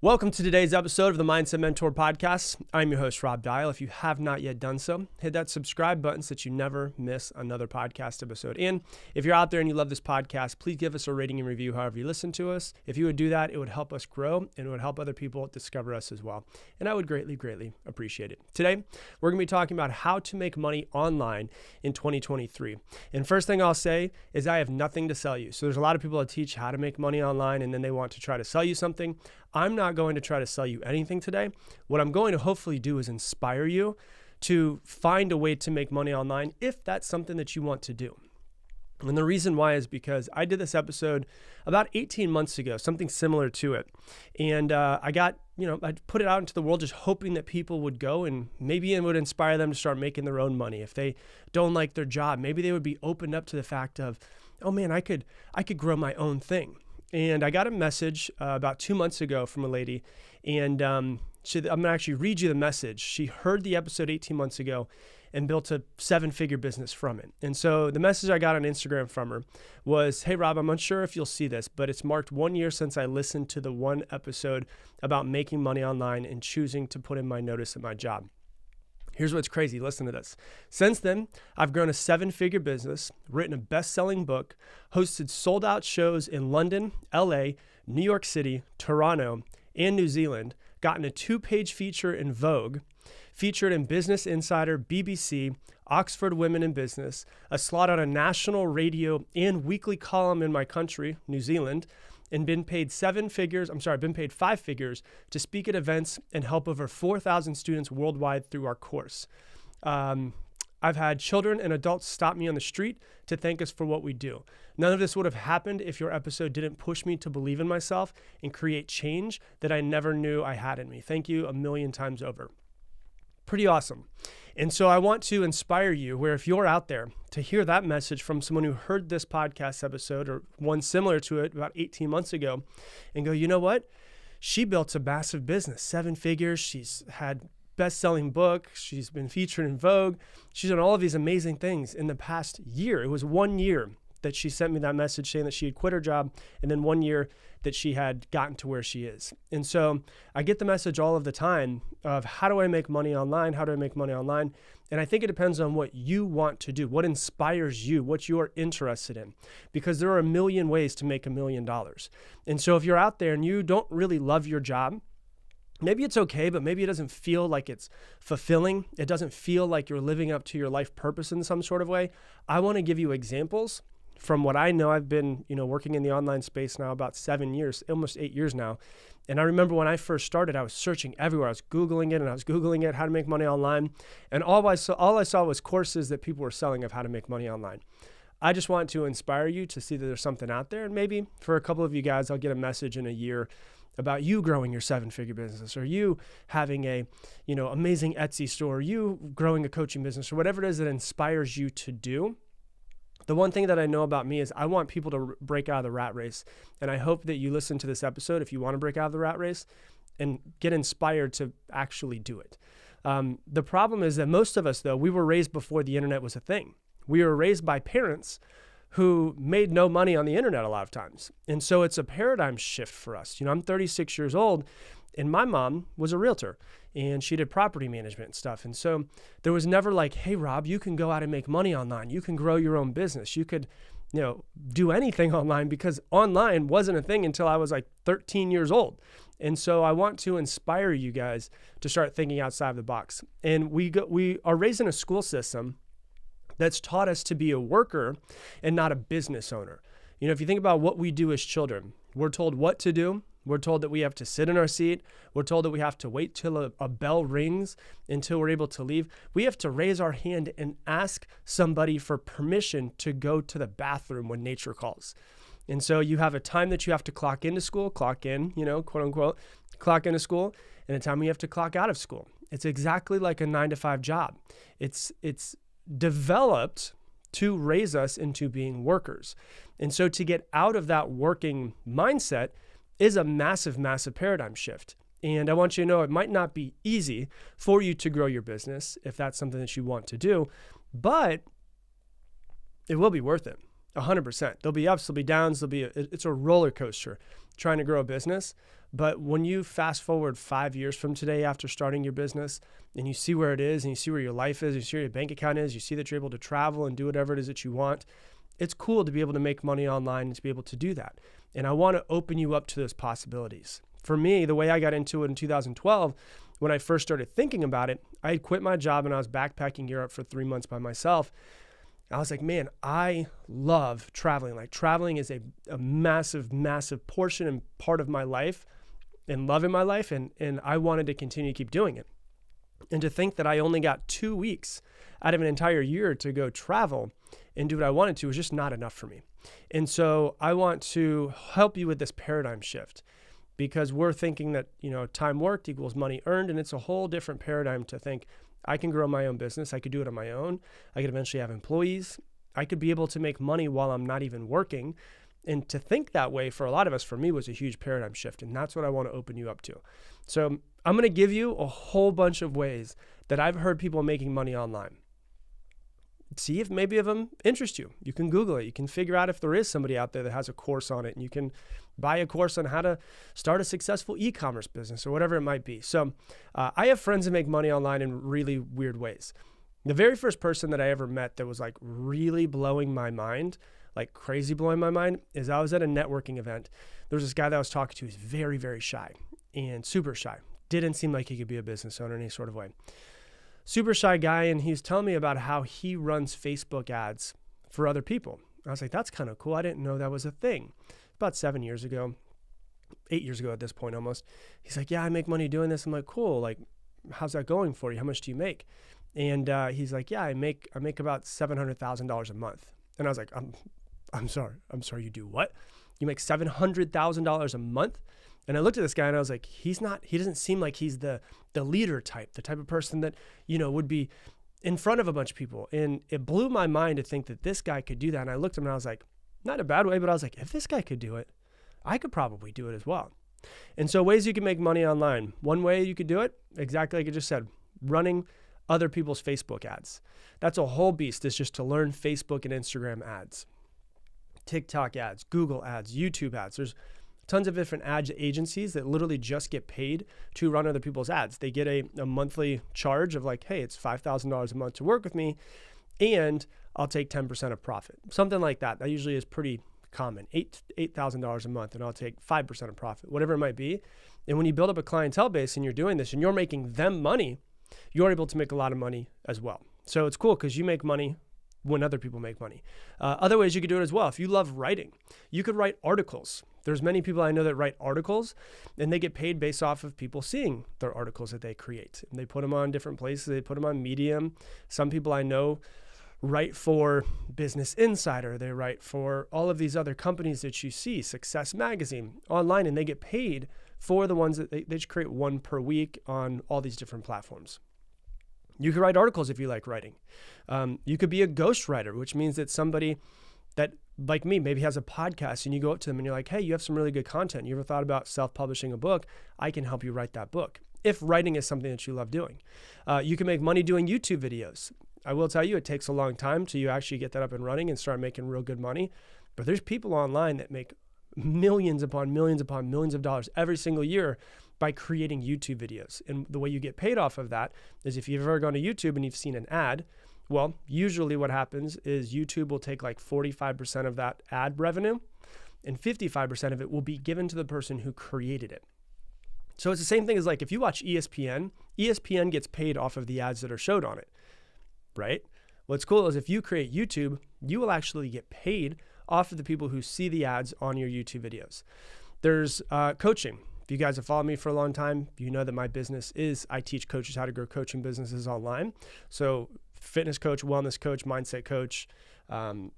Welcome to today's episode of the Mindset Mentor Podcast. I'm your host, Rob Dial. If you have not yet done so, hit that subscribe button so that you never miss another podcast episode. And if you're out there and you love this podcast, please give us a rating and review however you listen to us. If you would do that, it would help us grow and it would help other people discover us as well. And I would greatly, greatly appreciate it. Today, we're going to be talking about how to make money online in 2023. And first thing I'll say is I have nothing to sell you. So there's a lot of people that teach how to make money online and then they want to try to sell you something. I'm not going to try to sell you anything today. What I'm going to hopefully do is inspire you to find a way to make money online if that's something that you want to do. And the reason why is because I did this episode about 18 months ago, something similar to it. And uh, I got, you know, I put it out into the world just hoping that people would go and maybe it would inspire them to start making their own money. If they don't like their job, maybe they would be opened up to the fact of, oh man, I could, I could grow my own thing. And I got a message uh, about two months ago from a lady, and um, she, I'm gonna actually read you the message. She heard the episode 18 months ago and built a seven figure business from it. And so the message I got on Instagram from her was Hey, Rob, I'm unsure if you'll see this, but it's marked one year since I listened to the one episode about making money online and choosing to put in my notice at my job. Here's what's crazy. Listen to this. Since then, I've grown a seven figure business, written a best selling book, hosted sold out shows in London, LA, New York City, Toronto, and New Zealand, gotten a two page feature in Vogue, featured in Business Insider, BBC, Oxford Women in Business, a slot on a national radio and weekly column in my country, New Zealand, and been paid seven figures, I'm sorry, been paid five figures to speak at events and help over 4,000 students worldwide through our course. Um, I've had children and adults stop me on the street to thank us for what we do. None of this would have happened if your episode didn't push me to believe in myself and create change that I never knew I had in me. Thank you a million times over. Pretty awesome. And so I want to inspire you where if you're out there to hear that message from someone who heard this podcast episode or one similar to it about 18 months ago and go, you know what? She built a massive business, seven figures. She's had best-selling book. She's been featured in Vogue. She's done all of these amazing things in the past year. It was one year that she sent me that message saying that she had quit her job, and then one year that she had gotten to where she is. And so I get the message all of the time of how do I make money online? How do I make money online? And I think it depends on what you want to do, what inspires you, what you're interested in, because there are a million ways to make a million dollars. And so if you're out there and you don't really love your job, maybe it's okay, but maybe it doesn't feel like it's fulfilling. It doesn't feel like you're living up to your life purpose in some sort of way. I want to give you examples from what I know, I've been, you know, working in the online space now about seven years, almost eight years now. And I remember when I first started, I was searching everywhere. I was Googling it and I was Googling it, how to make money online. And all I saw, all I saw was courses that people were selling of how to make money online. I just want to inspire you to see that there's something out there. And maybe for a couple of you guys, I'll get a message in a year about you growing your seven figure business or you having a you know amazing etsy store or you growing a coaching business or whatever it is that inspires you to do the one thing that I know about me is I want people to break out of the rat race. And I hope that you listen to this episode if you want to break out of the rat race and get inspired to actually do it. Um, the problem is that most of us, though, we were raised before the internet was a thing. We were raised by parents who made no money on the internet a lot of times. And so it's a paradigm shift for us. You know, I'm 36 years old and my mom was a realtor and she did property management and stuff. And so there was never like, hey, Rob, you can go out and make money online. You can grow your own business. You could, you know, do anything online because online wasn't a thing until I was like 13 years old. And so I want to inspire you guys to start thinking outside the box. And we go, we are raised in a school system that's taught us to be a worker and not a business owner. You know, if you think about what we do as children, we're told what to do we're told that we have to sit in our seat. We're told that we have to wait till a, a, bell rings until we're able to leave. We have to raise our hand and ask somebody for permission to go to the bathroom when nature calls. And so you have a time that you have to clock into school, clock in, you know, quote unquote, clock into school, and a time you have to clock out of school. It's exactly like a nine to five job. It's it's developed to raise us into being workers. And so to get out of that working mindset, is a massive, massive paradigm shift. And I want you to know it might not be easy for you to grow your business if that's something that you want to do, but it will be worth it. 100%. There'll be ups, there'll be downs, there'll be a, it's a roller coaster trying to grow a business, But when you fast forward five years from today after starting your business and you see where it is and you see where your life is, you see where your bank account is, you see that you're able to travel and do whatever it is that you want, it's cool to be able to make money online and to be able to do that. And I want to open you up to those possibilities. For me, the way I got into it in 2012, when I first started thinking about it, I had quit my job and I was backpacking Europe for three months by myself. I was like, man, I love traveling. Like, traveling is a, a massive, massive portion and part of my life and love in my life. And, and I wanted to continue to keep doing it. And to think that I only got two weeks out of an entire year to go travel and do what I wanted to was just not enough for me. And so I want to help you with this paradigm shift because we're thinking that, you know, time worked equals money earned. And it's a whole different paradigm to think I can grow my own business. I could do it on my own. I could eventually have employees. I could be able to make money while I'm not even working. And to think that way for a lot of us, for me, was a huge paradigm shift. And that's what I want to open you up to. So I'm going to give you a whole bunch of ways that I've heard people making money online see if maybe of them interest you. You can Google it. You can figure out if there is somebody out there that has a course on it, and you can buy a course on how to start a successful e-commerce business or whatever it might be. So, uh, I have friends that make money online in really weird ways. The very first person that I ever met that was like really blowing my mind, like crazy blowing my mind, is I was at a networking event. There was this guy that I was talking to. He's very, very shy and super shy. Didn't seem like he could be a business owner in any sort of way super shy guy, and he was telling me about how he runs Facebook ads for other people. I was like, that's kind of cool. I didn't know that was a thing. About seven years ago, eight years ago at this point almost. He's like, yeah, I make money doing this. I'm like, cool. Like, how's that going for you? How much do you make? And uh, he's like, yeah, I make I make about seven hundred thousand dollars a month. And I was like, I'm I'm sorry, I'm sorry. You do what? You make seven hundred thousand dollars a month? And I looked at this guy and I was like, he's not, he doesn't seem like he's the the leader type, the type of person that, you know, would be in front of a bunch of people. And it blew my mind to think that this guy could do that. And I looked at him and I was like, not in a bad way, but I was like, if this guy could do it, I could probably do it as well. And so ways you can make money online. One way you could do it, exactly like I just said, running other people's Facebook ads. That's a whole beast. It's just to learn Facebook and Instagram ads. TikTok ads, Google ads, YouTube ads. There's tons of different ad agencies that literally just get paid to run other people's ads. They get a, a monthly charge of like, hey, it's $5,000 a month to work with me, and I'll take 10% of profit. Something like that. That usually is pretty common. Eight eight thousand dollars a month, and I'll take five percent of profit, whatever it might be. And when you build up a clientele base and you're doing this and you're making them money, you're able to make a lot of money as well. So it's cool because you make money when other people make money. Uh, other ways you could do it as well. If you love writing, you could write articles. There's many people I know that write articles and they get paid based off of people seeing their articles that they create. And they put them on different places. They put them on Medium. Some people I know write for Business Insider. They write for all of these other companies that you see, Success Magazine, online, and they get paid for the ones that they, they just create one per week on all these different platforms. You could write articles if you like writing. Um, you could be a ghostwriter, which means that somebody that, like me, maybe has a podcast and you go up to them and you're like, hey, you have some really good content. You ever thought about self publishing a book? I can help you write that book. If writing is something that you love doing, uh, you can make money doing YouTube videos. I will tell you, it takes a long time till you actually get that up and running and start making real good money. But there's people online that make millions upon millions upon millions of dollars every single year by creating YouTube videos. And the way you get paid off of that is if you've ever gone to YouTube and you've seen an ad, well, usually what happens is YouTube will take like 45% of that ad revenue and 55% of it will be given to the person who created it. So it's the same thing as like if you watch ESPN, ESPN gets paid off of the ads that are showed on it, right? What's cool is if you create YouTube, you will actually get paid off of the people who see the ads on your YouTube videos. There's uh, coaching. If you guys have followed me for a long time, you know that my business is I teach coaches how to grow coaching businesses online. So, fitness coach, wellness coach, mindset coach, um,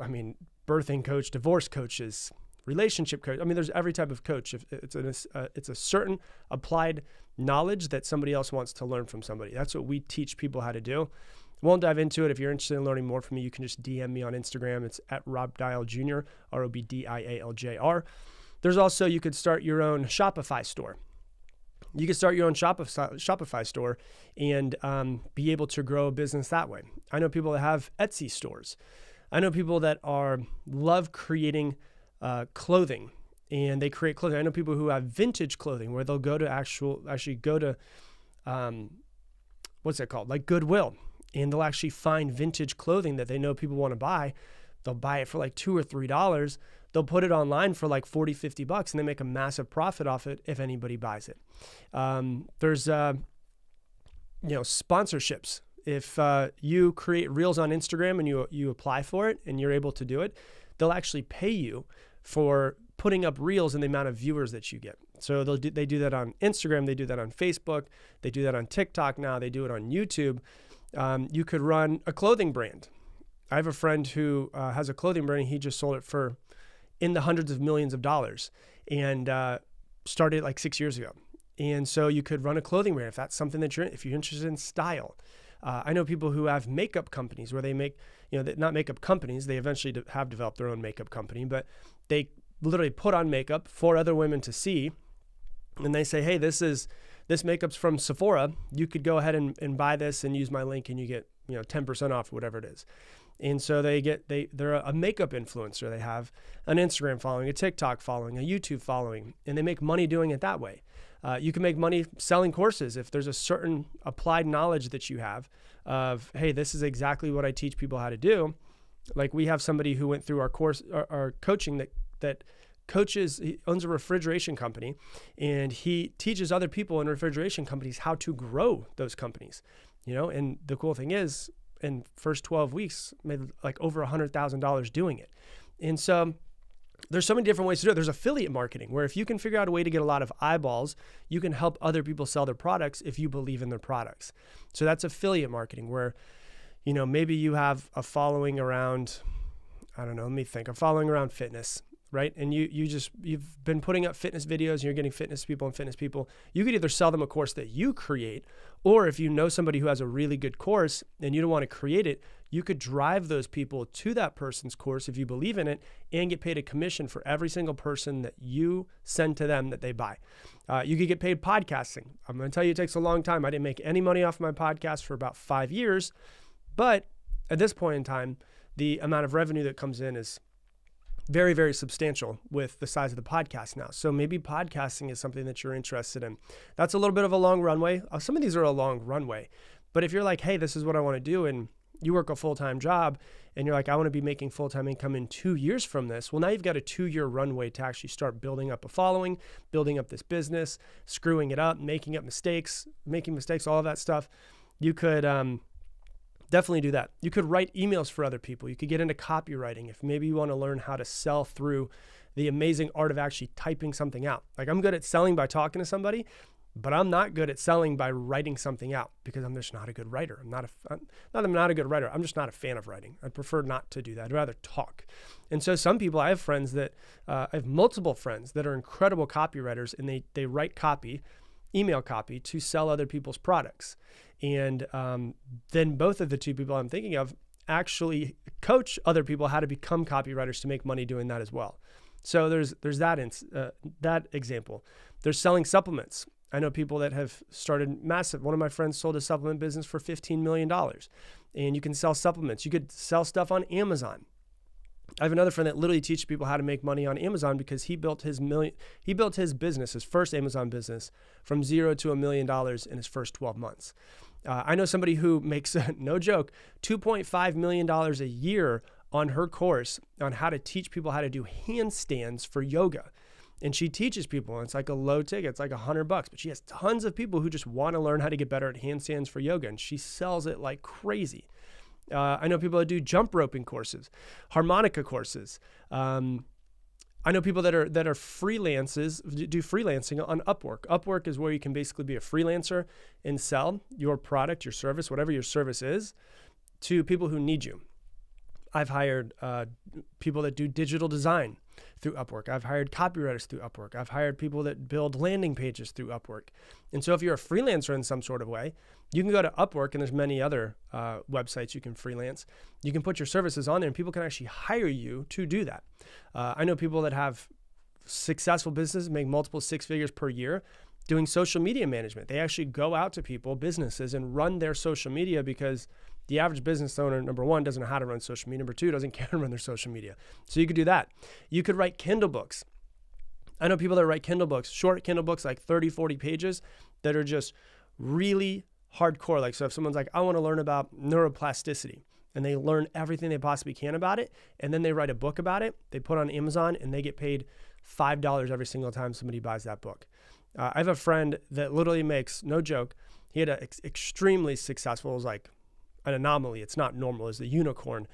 I mean, birthing coach, divorce coaches, relationship coach. I mean, there's every type of coach. If it's a, uh, it's a certain applied knowledge that somebody else wants to learn from somebody. That's what we teach people how to do. Won't dive into it. If you're interested in learning more from me, you can just DM me on Instagram. It's at Rob Dial Jr. R O B D I A L J R. There's also, you could start your own Shopify store. You could start your own Shopify, Shopify store and um, be able to grow a business that way. I know people that have Etsy stores. I know people that are love creating uh, clothing and they create clothing. I know people who have vintage clothing where they'll go to actual actually go to um, what's it called? Like Goodwill. And they'll actually find vintage clothing that they know people want to buy. They'll buy it for like two or three dollars. They'll put it online for like 40, 50 bucks and they make a massive profit off it if anybody buys it. Um, there's uh, you know sponsorships if uh, you create reels on Instagram and you you apply for it and you're able to do it, they'll actually pay you for putting up reels and the amount of viewers that you get. So they'll do, they do that on Instagram, they do that on Facebook, they do that on TikTok now, they do it on YouTube. Um, you could run a clothing brand. I have a friend who uh, has a clothing brand. He just sold it for in the hundreds of millions of dollars and uh, started like six years ago. And so you could run a clothing brand if that's something that you're if you're interested in style. Uh, I know people who have makeup companies where they make, you know, not makeup companies. They eventually have developed their own makeup company, but they literally put on makeup for other women to see, and they say, "Hey, this is this makeup's from Sephora. You could go ahead and, and buy this and use my link, and you get you know 10% off, whatever it is." And so they get they they're a makeup influencer. They have an Instagram following, a TikTok following, a YouTube following, and they make money doing it that way. Uh, you can make money selling courses if there's a certain applied knowledge that you have of, hey, this is exactly what I teach people how to do. Like we have somebody who went through our course, our, our coaching that that coaches he owns a refrigeration company and he teaches other people in refrigeration companies how to grow those companies you know and the cool thing is in first 12 weeks made like over a hundred thousand dollars doing it and so there's so many different ways to do it. There's affiliate marketing where if you can figure out a way to get a lot of eyeballs, you can help other people sell their products if you believe in their products. So that's affiliate marketing where, you know, maybe you have a following around, I don't know, let me think, a following around fitness right? And you you just you've been putting up fitness videos and you're getting fitness people and fitness people. You could either sell them a course that you create, or if you know somebody who has a really good course and you don't want to create it, you could drive those people to that person's course if you believe in it and get paid a commission for every single person that you send to them that they buy. Uh, you could get paid podcasting. I'm going to tell you, it takes a long time. I didn't make any money off my podcast for about five years, but at this point in time, the amount of revenue that comes in is very, very substantial with the size of the podcast now. So maybe podcasting is something that you're interested in. That's a little bit of a long runway. Uh, some of these are a long runway. But if you're like, hey, this is what I want to do, and you work a full time job, and you're like, I want to be making full time income in two years from this, well, now you've got a two year runway to actually start building up a following, building up this business, screwing it up, making up mistakes, making mistakes, all of that stuff. You could, um, definitely do that. You could write emails for other people. You could get into copywriting if maybe you want to learn how to sell through the amazing art of actually typing something out. Like I'm good at selling by talking to somebody, but I'm not good at selling by writing something out because I'm just not a good writer. I'm not a I'm, not I'm not a good writer. I'm just not a fan of writing. I prefer not to do that. I'd rather talk. And so some people, I have friends that uh, I have multiple friends that are incredible copywriters, and they they write copy, email copy to sell other people's products. And um, then both of the two people I'm thinking of actually coach other people how to become copywriters to make money doing that as well. So there's there's that in, uh, that example. There's selling supplements. I know people that have started massive. One of my friends sold a supplement business for $15 million. And you can sell supplements. You could sell stuff on Amazon. I have another friend that literally teaches people how to make money on Amazon because he built his million he built his business, his first Amazon business, from zero to a million dollars in his first 12 months. Uh, I know somebody who makes, no joke, $2.5 million a year on her course on how to teach people how to do handstands for yoga. And she teaches people, and it's like a low ticket, it's like a hundred bucks, but she has tons of people who just want to learn how to get better at handstands for yoga, and she sells it like crazy. Uh, I know people that do jump roping courses, harmonica courses. Um, I know people that are that are freelances do freelancing on Upwork. Upwork is where you can basically be a freelancer and sell your product, your service, whatever your service is, to people who need you. I've hired uh, people that do digital design through Upwork. I've hired copywriters through Upwork. I've hired people that build landing pages through Upwork. And so if you're a freelancer in some sort of way, you can go to Upwork and there's many other uh, websites you can freelance. You can put your services on there and people can actually hire you to do that. Uh, I know people that have successful businesses, make multiple six figures per year doing social media management. They actually go out to people, businesses, and run their social media because – the average business owner, number one, doesn't know how to run social media. Number two, doesn't care to run their social media. So you could do that. You could write Kindle books. I know people that write Kindle books, short Kindle books, like 30, 40 pages, that are just really hardcore. Like, so if someone's like, I want to learn about neuroplasticity, and they learn everything they possibly can about it, and then they write a book about it, they put on Amazon, and they get paid $5 every single time somebody buys that book. Uh, I have a friend that literally makes, no joke, he had an ex- extremely successful, it was like an anomaly. It's not normal, it's the unicorn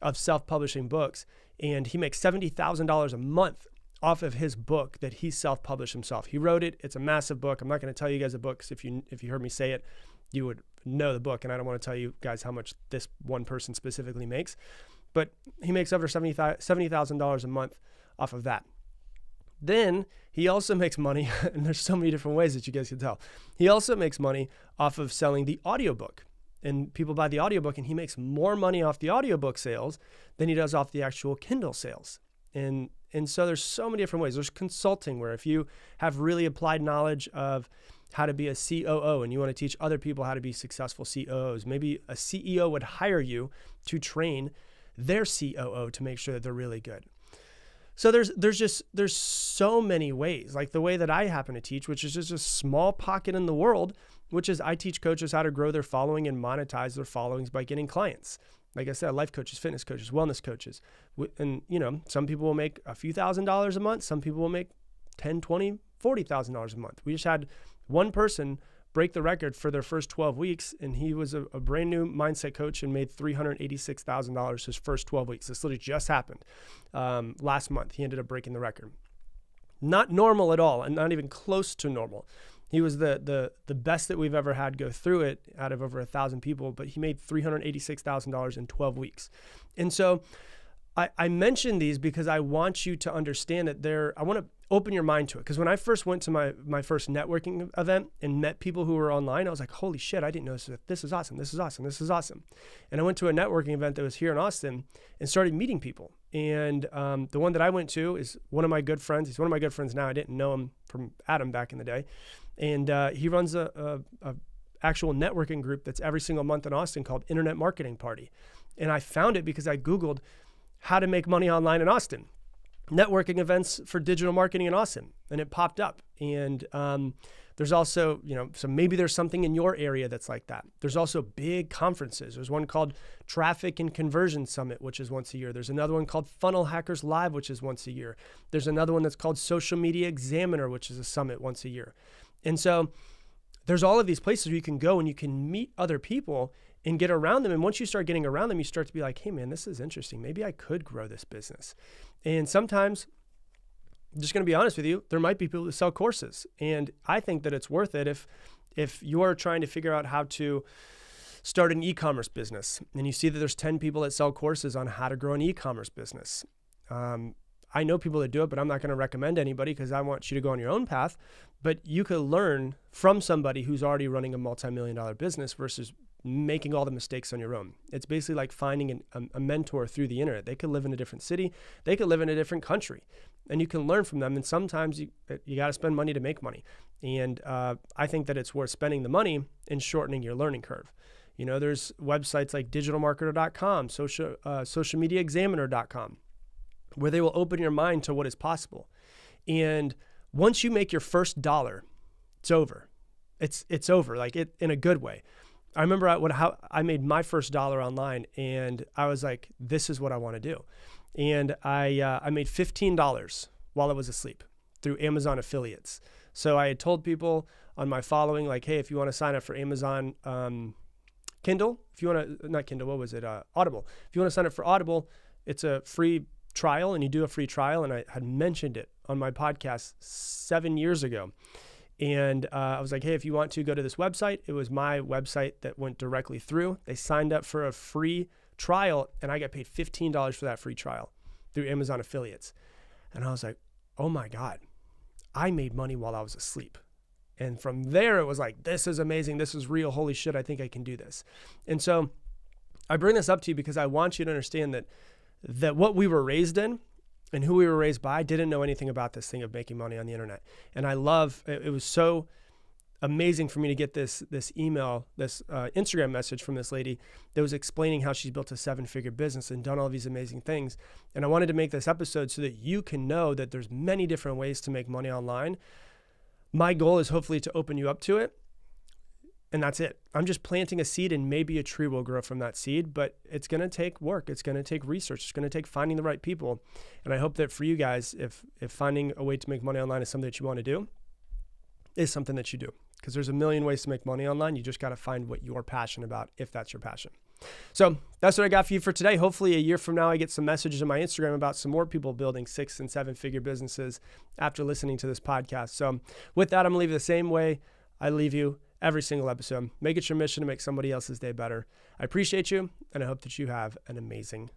of self publishing books. And he makes $70,000 a month off of his book that he self published himself. He wrote it, it's a massive book. I'm not going to tell you guys the book because if you, if you heard me say it, you would know the book. And I don't want to tell you guys how much this one person specifically makes. But he makes over $70,000 a month off of that. Then he also makes money, and there's so many different ways that you guys can tell. He also makes money off of selling the audiobook. And people buy the audiobook, and he makes more money off the audiobook sales than he does off the actual Kindle sales. And and so there's so many different ways. There's consulting where if you have really applied knowledge of how to be a COO and you want to teach other people how to be successful COOs, maybe a CEO would hire you to train their COO to make sure that they're really good. So there's there's just there's so many ways. Like the way that I happen to teach, which is just a small pocket in the world, which is I teach coaches how to grow their following and monetize their followings by getting clients. Like I said, life coaches, fitness coaches, wellness coaches. And you know, some people will make a few thousand dollars a month, some people will make 10, 20, 40,000 dollars a month. We just had one person break the record for their first 12 weeks. And he was a, a brand new mindset coach and made $386,000 his first 12 weeks. This literally just happened um, last month. He ended up breaking the record. Not normal at all, and not even close to normal. He was the the the best that we've ever had go through it out of over a thousand people, but he made three hundred eighty six thousand dollars in twelve weeks, and so I, I mention these because I want you to understand that there. I want to open your mind to it because when I first went to my my first networking event and met people who were online, I was like, "Holy shit! I didn't know this. This is awesome. This is awesome. This is awesome." And I went to a networking event that was here in Austin and started meeting people. And um, the one that I went to is one of my good friends. He's one of my good friends now. I didn't know him from Adam back in the day, and uh, he runs a, a, a actual networking group that's every single month in Austin called Internet Marketing Party. And I found it because I Googled how to make money online in Austin, networking events for digital marketing in Austin, and it popped up. And um, there's also, you know, so maybe there's something in your area that's like that. There's also big conferences. There's one called Traffic and Conversion Summit, which is once a year. There's another one called Funnel Hackers Live, which is once a year. There's another one that's called Social Media Examiner, which is a summit once a year. And so there's all of these places where you can go and you can meet other people and get around them. And once you start getting around them, you start to be like, hey, man, this is interesting. Maybe I could grow this business. And sometimes, I'm just going to be honest with you, there might be people who sell courses. And I think that it's worth it if, if you're trying to figure out how to start an e-commerce business and you see that there's 10 people that sell courses on how to grow an e-commerce business. Um, I know people that do it, but I'm not going to recommend anybody because I want you to go on your own path. But you could learn from somebody who's already running a multi-million dollar business versus making all the mistakes on your own. It's basically like finding an, a, a, mentor through the internet. They could live in a different city, they could live in a different country, and you can learn from them. And sometimes you uh, you got to spend money to make money. And uh, I think that it's worth spending the money and shortening your learning curve. You know, there's websites like digitalmarketer.com, social uh, socialmediaexaminer.com, where they will open your mind to what is possible. And once you make your first dollar, it's over. It's it's over, like it in a good way. I remember I, what, how I made my first dollar online, and I was like, "This is what I want to do," and I uh, I made fifteen dollars while I was asleep through Amazon affiliates. So I had told people on my following, like, "Hey, if you want to sign up for Amazon um, Kindle, if you want to not Kindle, what was it? Uh, Audible. If you want to sign up for Audible, it's a free trial, and you do a free trial." And I had mentioned it on my podcast seven years ago. And uh, I was like, hey, if you want to go to this website, it was my website that went directly through. They signed up for a free trial, and I got paid $15 for that free trial through Amazon affiliates. And I was like, oh my God, I made money while I was asleep. And from there, it was like, this is amazing. This is real. Holy shit, I think I can do this. And so I bring this up to you because I want you to understand that that what we were raised in and who we were raised by didn't know anything about this thing of making money on the internet. And I love it, it was so amazing for me to get this this email, this uh, Instagram message from this lady that was explaining how she's built a seven figure business and done all these amazing things. And I wanted to make this episode so that you can know that there's many different ways to make money online. My goal is hopefully to open you up to it. And that's it. I'm just planting a seed and maybe a tree will grow from that seed, but it's going to take work. It's going to take research. It's going to take finding the right people. And I hope that for you guys, if if finding a way to make money online is something that you want to do, is something that you do because there's a million ways to make money online. You just got to find what you're passionate about if that's your passion. So that's what I got for you for today. Hopefully, a year from now, I get some messages on my Instagram about some more people building six and seven figure businesses after listening to this podcast. So, with that, I'm going to leave the same way I leave you every single episode. Make it your mission to make somebody else's day better. I appreciate you, and I hope that you have an amazing